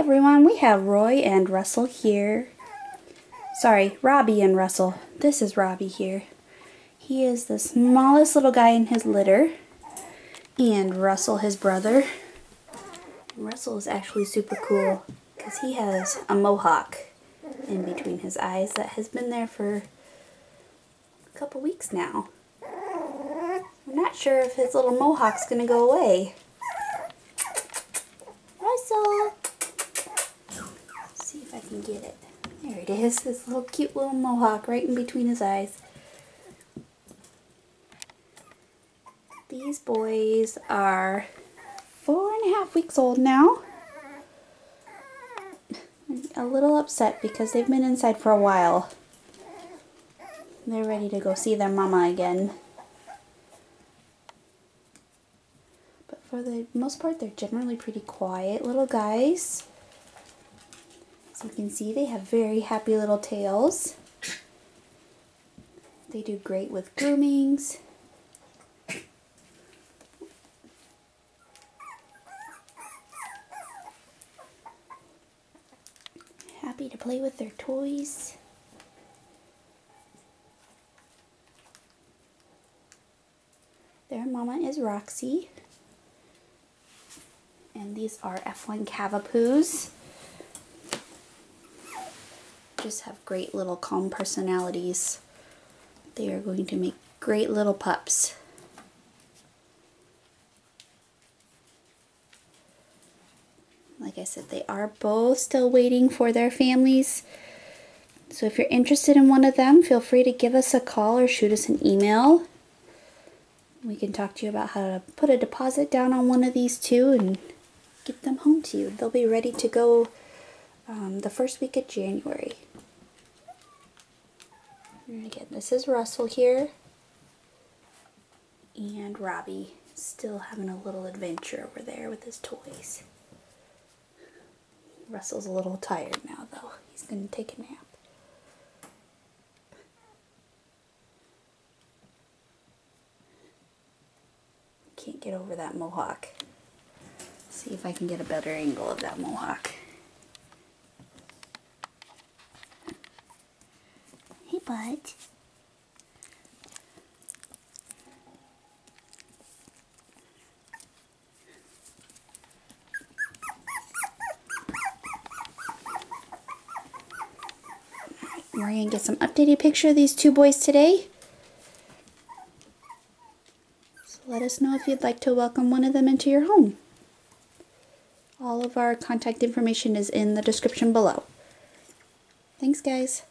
everyone, we have Roy and Russell here. Sorry, Robby and Russell. This is Robby here. He is the smallest little guy in his litter. And Russell, his brother. Russell is actually super cool because he has a mohawk in between his eyes that has been there for a couple weeks now. I'm not sure if his little mohawk's going to go away. Russell! Let's see if I can get it. There it is, this little cute little mohawk right in between his eyes. These boys are four and a half weeks old now. a little upset because they've been inside for a while. They're ready to go see their mama again. But for the most part, they're generally pretty quiet little guys. You can see, they have very happy little tails. They do great with groomings. Happy to play with their toys. Their mama is Roxy. And these are F1 Cavapoos just have great little calm personalities. They are going to make great little pups. Like I said, they are both still waiting for their families. So if you're interested in one of them, feel free to give us a call or shoot us an email. We can talk to you about how to put a deposit down on one of these two and get them home to you. They'll be ready to go um, the first week of January. Again, this is Russell here. And Robby still having a little adventure over there with his toys. Russell's a little tired now though. He's going to take a nap. Can't get over that mohawk. See if I can get a better angle of that mohawk. But we're going to get some updated picture of these two boys today. So let us know if you'd like to welcome one of them into your home. All of our contact information is in the description below. Thanks, guys.